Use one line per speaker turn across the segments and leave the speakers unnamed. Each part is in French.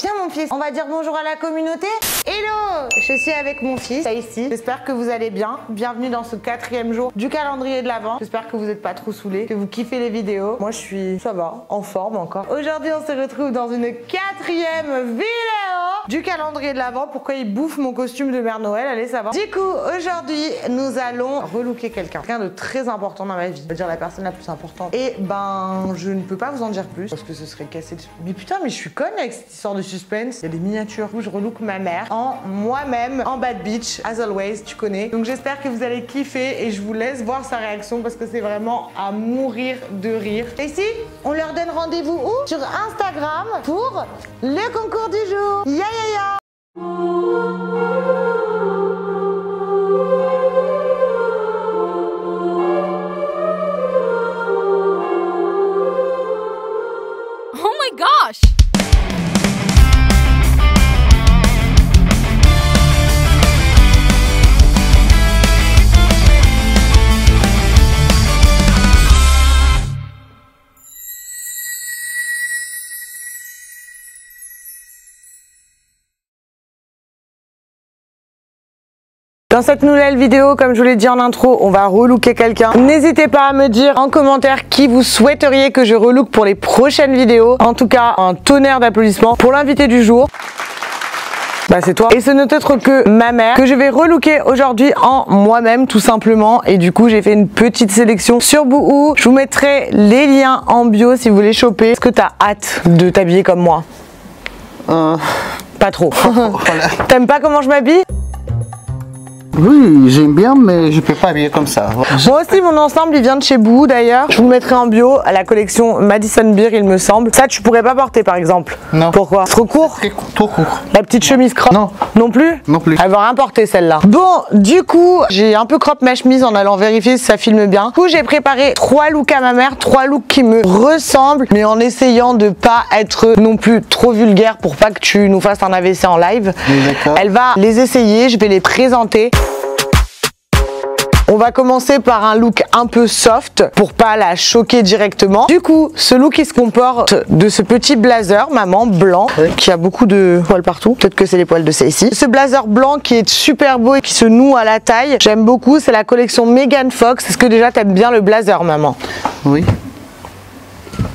Viens mon fils, on va dire bonjour à la communauté. Hello Je suis avec mon fils, ici. J'espère que vous allez bien. Bienvenue dans ce quatrième jour du calendrier de l'Avent. J'espère que vous n'êtes pas trop saoulés, que vous kiffez les vidéos. Moi je suis, ça va, en forme encore. Aujourd'hui on se retrouve dans une quatrième vidéo du calendrier de l'Avent. Pourquoi il bouffe mon costume de Mère Noël? Allez savoir. Du coup, aujourd'hui, nous allons relooker quelqu'un. Quelqu'un de très important dans ma vie. C'est-à-dire la personne la plus importante. Et ben, je ne peux pas vous en dire plus parce que ce serait cassé. Mais putain, mais je suis conne avec cette histoire de suspense. Il y a des miniatures où je relook ma mère en moi-même, en bad bitch, as always, tu connais. Donc j'espère que vous allez kiffer et je vous laisse voir sa réaction parce que c'est vraiment à mourir de rire. Et si on leur donne rendez-vous où? Sur Instagram pour le concours du jour. Ya ya ya
Oh my gosh!
Dans cette nouvelle vidéo, comme je vous l'ai dit en intro, on va relooker quelqu'un. N'hésitez pas à me dire en commentaire qui vous souhaiteriez que je relook pour les prochaines vidéos. En tout cas, un tonnerre d'applaudissements pour l'invité du jour. Bah c'est toi. Et ce n'est autre que ma mère que je vais relooker aujourd'hui en moi-même tout simplement. Et du coup j'ai fait une petite sélection sur Bouhou. Je vous mettrai les liens en bio si vous voulez choper. Est-ce que t'as hâte de t'habiller comme moi?
Euh,
Pas trop.
voilà.
T'aimes pas comment je m'habille?
Oui, j'aime bien, mais je peux pas habiller comme ça.
Moi aussi, mon ensemble, il vient de chez Boo d'ailleurs. Je vous le mettrai en bio à la collection Madison Beer, il me semble. Ça, tu pourrais pas porter par exemple.
Non.
Pourquoi Trop court
Très trop court.
La petite chemise crop
Non.
Non plus
Non plus.
Elle va rien porter celle-là. Bon, du coup, j'ai un peu crop ma chemise en allant vérifier si ça filme bien. Du coup, j'ai préparé trois looks à ma mère, trois looks qui me ressemblent, mais en essayant de pas être non plus trop vulgaire pour pas que tu nous fasses un AVC en live.
Oui.
Elle va les essayer, je vais les présenter. On va commencer par un look un peu soft pour pas la choquer directement. Du coup, ce look il se comporte de ce petit blazer maman blanc qui a beaucoup de poils partout. Peut-être que c'est les poils de Stacy. Ce blazer blanc qui est super beau et qui se noue à la taille. J'aime beaucoup, c'est la collection Megan Fox. Est-ce que déjà t'aimes bien le blazer maman?
Oui.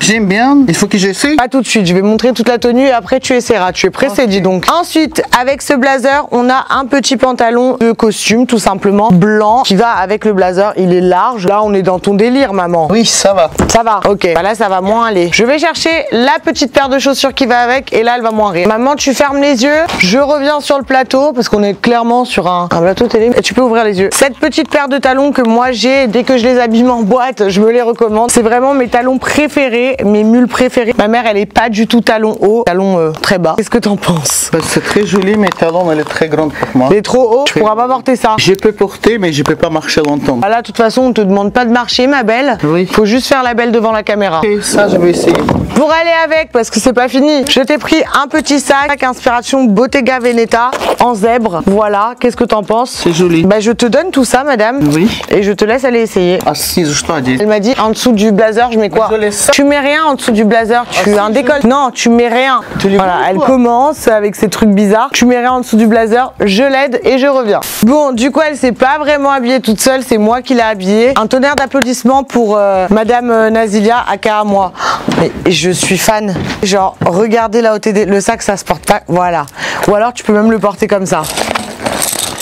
J'aime bien. Il faut que j'essaie.
Pas tout de suite, je vais montrer toute la tenue et après tu essaieras. Tu es pressé, dis donc. Ensuite, avec ce blazer, on a un petit pantalon de costume, tout simplement, blanc, qui va avec le blazer. Il est large. Là, on est dans ton délire, maman.
Oui, ça va.
Ça va, ok. Bah là, ça va moins aller. Je vais chercher la petite paire de chaussures qui va avec et là, elle va moins rire. Maman, tu fermes les yeux. Je reviens sur le plateau parce qu'on est clairement sur un, un plateau télé. Et tu peux ouvrir les yeux. Cette petite paire de talons que moi j'ai, dès que je les abîme en boîte, je me les recommande. C'est vraiment mes talons préférés, mes mules préférées. Ma mère, elle est pas du tout talon haut, talon euh, très bas. Qu'est-ce que t'en penses?
Bah, C'est très joli, mais talon, elle est très grande pour moi.
Elle est trop haut, tu pourras pas porter ça.
Je peux porter, mais je peux pas marcher longtemps.
Voilà, de toute façon, on te demande pas de marcher, ma belle.
Oui.
Faut juste faire la belle devant la caméra.
Et ça, je vais essayer.
Pour aller avec, parce que c'est pas fini, je t'ai pris un petit sac inspiration Bottega Veneta en zèbre. Voilà, qu'est-ce que t'en penses?
C'est joli.
Bah je te donne tout ça, madame.
Oui.
Et je te laisse aller essayer.
Assise, je dois dire.
Elle m'a dit en dessous du blazer, je mets quoi?
Je laisse ça.
Tu mets rien en dessous du blazer, tu
si,
un décolle. Non, tu mets rien.
Tu
Voilà, elle commence avec ses trucs bizarres. Tu mets rien en dessous du blazer, je l'aide et je reviens. Bon, du coup, elle s'est pas vraiment habillée toute seule, c'est moi qui l'ai habillée. Un tonnerre d'applaudissements pour euh, Madame euh, Nazilia, aka moi. Mais je suis fan. Genre, regardez la OTD, le sac ça se porte pas. Voilà. Ou alors tu peux même le porter comme ça.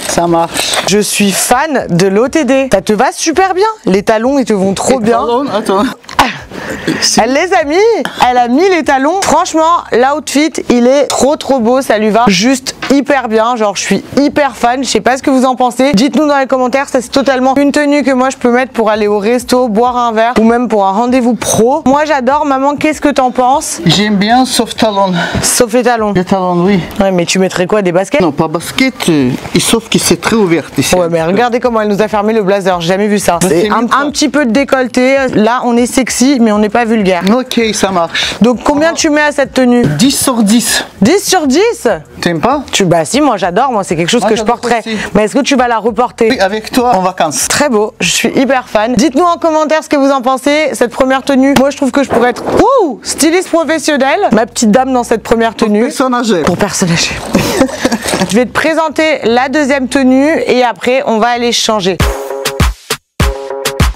Ça marche.
Je suis fan de l'OTD. Ça te va super bien. Les talons, ils te vont trop bien.
Pardon, attends.
Elle les a mis, elle a mis les talons. Franchement, l'outfit, il est trop trop beau, ça lui va juste hyper bien. Genre, je suis hyper fan. Je sais pas ce que vous en pensez. Dites-nous dans les commentaires, ça c'est totalement une tenue que moi je peux mettre pour aller au resto, boire un verre ou même pour un rendez-vous pro. Moi j'adore. Maman, qu'est-ce que t'en penses?
J'aime bien, sauf talon.
Sauf les talons.
Les talons, oui.
Ouais, mais tu mettrais quoi Des baskets?
Non, pas basket, euh, et sauf que c'est très ouvert ici.
Ouais, mais regardez comment elle nous a fermé le blazer. J'ai jamais vu ça.
Mais
C'est un petit peu de décolleté. Là, on est sexy, mais on n'est pas vulgaire.
Ok, ça marche.
Donc, combien tu mets à cette tenue?
10 sur 10.
10 sur 10
T'aimes pas?
Tu, bah si, moi j'adore, moi c'est quelque chose
Moi,
que je porterais.
aussi.
Mais est-ce que tu vas la reporter?
Oui, avec toi en vacances.
Très beau, je suis hyper fan. Dites-nous en commentaire ce que vous en pensez. Cette première tenue, moi je trouve que je pourrais être ouh, styliste professionnelle. Ma petite dame dans cette première tenue.
Personne âgée.
Pour personne âgée. je vais te présenter la deuxième tenue et après on va aller changer.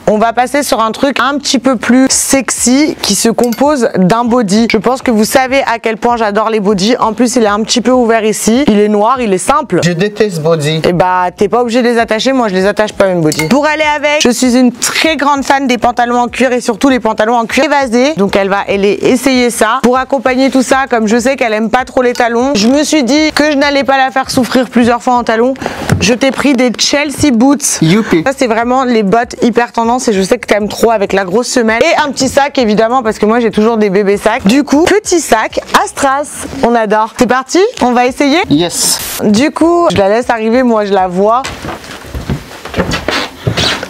On va passer sur un truc un petit peu plus sexy qui se compose d'un body. Je pense que vous savez à quel point j'adore les bodys. En plus, il est un petit peu ouvert ici. Il est noir, il est simple.
Je déteste body.
Et bah, t'es pas obligé de les attacher. Moi, je les attache pas même body. Pour aller avec, je suis une très grande fan des pantalons en cuir et surtout les pantalons en cuir évasé. Donc, elle va aller essayer ça. Pour accompagner tout ça, comme je sais qu'elle aime pas trop les talons, je me suis dit que je n'allais pas la faire souffrir plusieurs fois en talons. Je t'ai pris des Chelsea Boots.
Youpi.
Ça, c'est vraiment les bottes hyper tendance et je sais que t'aimes trop avec la grosse semelle. Et un petit sac, évidemment, parce que moi, j'ai toujours des bébés sacs. Du coup, petit sac, Astras. On adore. C'est parti? On va essayer?
Yes.
du coup, je la laisse arriver, moi je la vois.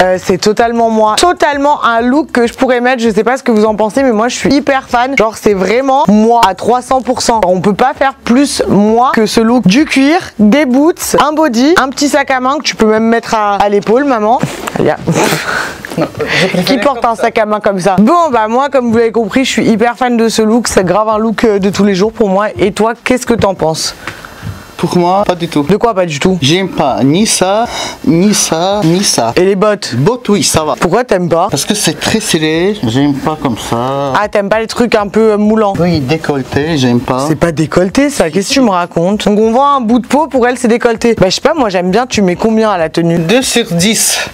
Euh, c'est totalement moi. Totalement un look que je pourrais mettre. Je sais pas ce que vous en pensez, mais moi je suis hyper fan. Genre, c'est vraiment moi à 300%. On peut pas faire plus moi que ce look. Du cuir, des boots, un body, un petit sac à main que tu peux même mettre à, à l'épaule, maman. Qui porte un sac à main comme ça Bon, bah moi, comme vous l'avez compris, je suis hyper fan de ce look. C'est grave un look euh, de tous les jours pour moi. Et toi, qu'est-ce que t'en penses?
Pour moi, pas du tout.
De quoi pas du tout?
J'aime pas ni ça, ni ça, ni ça.
Et les bottes?
Botte, oui, ça va.
Pourquoi t'aimes pas?
Parce que c'est très serré. J'aime pas comme ça.
Ah, t'aimes pas les trucs un peu euh, moulants?
Oui, décolleté, j'aime pas.
c'est pas décolleté ça, qu'est-ce que tu me racontes? Donc on voit un bout de peau, pour elle c'est décolleté. Bah je sais pas, moi j'aime bien, tu mets combien à la tenue?
2 sur 10.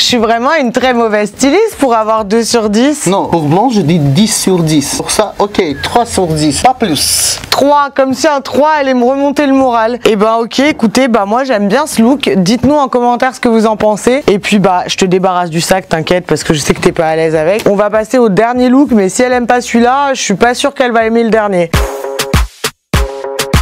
Je suis vraiment une très mauvaise styliste pour avoir 2 sur 10.
Non, pour blanc, je dis 10 sur 10. Pour ça, ok, 3 sur 10, pas plus.
3, comme si un 3 allait me remonter le moral. Et bah ok, écoutez, bah moi j'aime bien ce look. Dites-nous en commentaire ce que vous en pensez. Et puis bah je te débarrasse du sac, t'inquiète, parce que je sais que t'es pas à l'aise avec. On va passer au dernier look, mais si elle aime pas celui-là, je suis pas sûre qu'elle va aimer le dernier.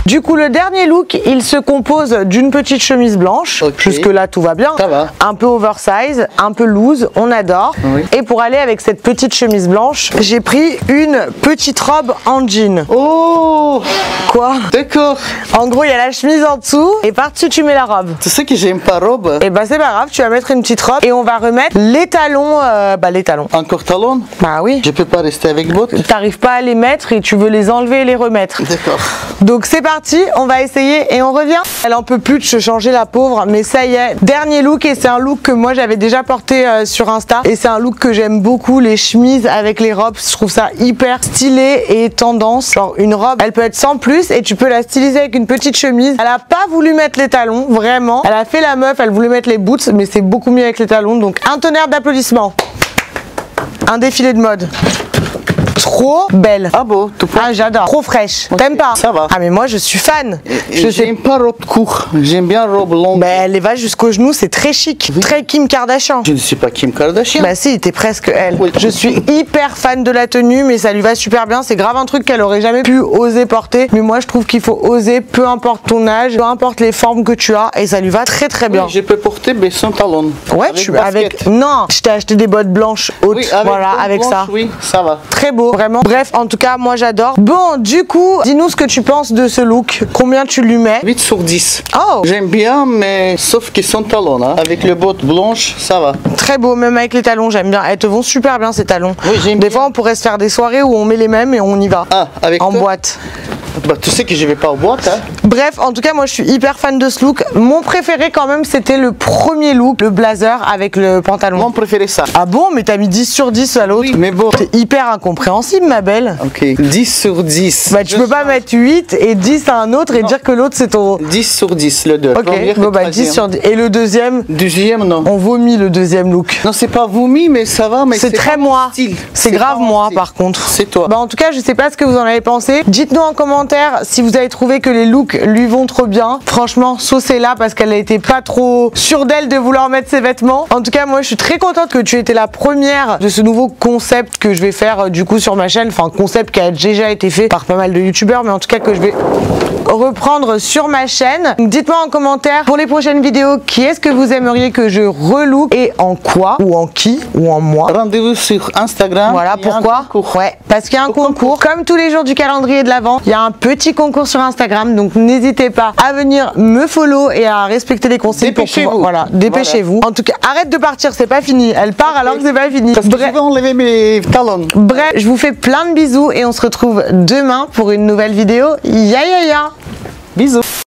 Du coup, le dernier look, il se compose d'une petite chemise blanche.
Ok.
Jusque là, tout va bien.
Ça va.
Un peu oversize, un peu loose, on adore.
Oui.
Et pour aller avec cette petite chemise blanche, j'ai pris une petite robe en jean.
Oh,
Quoi
d'accord.
En gros, il y a la chemise en dessous et par-dessus, tu mets la robe.
Tu sais que j'aime pas robe.
Et bah, c'est pas grave, tu vas mettre une petite robe et on va remettre les talons. euh, bah, les talons.
Encore talon
Bah oui.
Je peux pas rester avec botte
T'arrives pas à les mettre et tu veux les enlever et les remettre.
D'accord.
Donc c'est parti, on va essayer et on revient. Elle en peut plus de se changer la pauvre, mais ça y est, dernier look et c'est un look que moi j'avais déjà porté euh, sur Insta et c'est un look que j'aime beaucoup, les chemises avec les robes, je trouve ça hyper stylé et tendance. Genre une robe, elle peut être sans plus et tu peux la styliser avec une petite chemise. Elle a pas voulu mettre les talons, vraiment. Elle a fait la meuf, elle voulait mettre les boots, mais c'est beaucoup mieux avec les talons. Donc un tonnerre d'applaudissements. Un défilé de mode. Trop belle.
Ah bon, tu peux
Ah, j'adore. Trop fraîche. T'aimes pas
ça va.
Ah, mais moi, je suis fan. Je.
J'aime pas robe courte. J'aime bien robe longue.
Ben, elle va jusqu'au genou, c'est très chic. Très Kim Kardashian.
Je ne suis pas Kim Kardashian.
Bah si, t'es presque elle.
Oui.
Je suis hyper fan de la tenue, mais ça lui va super bien. C'est grave un truc qu'elle aurait jamais pu oser porter. Mais moi, je trouve qu'il faut oser, peu importe ton âge, peu importe les formes que tu as, et ça lui va très très bien.
Oui, je peux porter mais sans talon.
Ouais,
avec
tu
basket.
avec. Non, je t'ai acheté des bottes blanches hautes.
Avec
voilà, avec
blanche,
ça.
Oui, ça va.
Très beau, vraiment. Bref, en tout cas, moi j'adore. Bon, du coup, dis-nous ce que tu penses de ce look. Combien tu lui mets?
8 sur 10.
Oh,
J'aime bien, mais sauf qu'ils sont talons. Hein. Avec le botte blanche, ça va.
très beau, même avec les talons, j'aime bien. Elles te vont super bien ces talons.
Oui, j'aime
Des
bien.
fois, on pourrait se faire des soirées où on met les mêmes et on y va.
Ah, avec
en
toi
boîte.
Bah, tu sais que je vais pas en boîte. Hein.
Bref, en tout cas, moi je suis hyper fan de ce look. Mon préféré quand même, c'était le premier look, le blazer avec le pantalon.
Mon préféré, ça.
Ah bon, mais t'as mis 10 sur 10 à l'autre
Oui, mais bon.
C'est hyper incompréhensible, ma belle.
Ok. 10 sur 10.
Bah, tu
Je
peux pas mettre 8 et 10 à un autre et dire que l'autre c'est ton.
10 sur 10, le 2.
Ok, bon bah 10 sur 10. Et le deuxième,
Deuxième, non.
on vomit le deuxième look.
Non, c'est pas vomi, mais ça va. mais
C'est très moi. C'est grave moi par contre.
C'est toi.
Bah en tout cas, je sais pas ce que vous en avez pensé. Dites-nous en commentaire si vous avez trouvé que les looks lui vont trop bien. Franchement, saucez-la parce qu'elle a été pas trop sûre d'elle de vouloir mettre ses vêtements. En tout cas, moi je suis très contente que tu étais la première de ce nouveau concept que je vais faire euh, du coup sur ma chaîne. Enfin, concept qui a déjà été fait par pas mal de youtubeurs, mais en tout cas que je vais reprendre sur ma chaîne. Dites-moi en commentaire pour les prochaines vidéos qui est-ce que vous aimeriez que je relook et en quoi ou en qui ou en moi.
Rendez-vous sur Instagram.
Voilà pourquoi? Ouais, parce qu'il y a un concours. Comme tous les jours du calendrier de l'Avent, il y a un petit concours sur Instagram, donc n'hésitez pas à venir me follow et à respecter les pour
Dépêchez-vous.
pouvoir- Voilà, dépêchez-vous. En tout cas, arrête de partir, c'est pas fini. Elle part alors que c'est pas fini.
Parce que
Bref,
je vais enlever mes talons.
bref, je vous fais plein de bisous et on se retrouve demain pour une nouvelle vidéo. Ya ya ya
Bisous.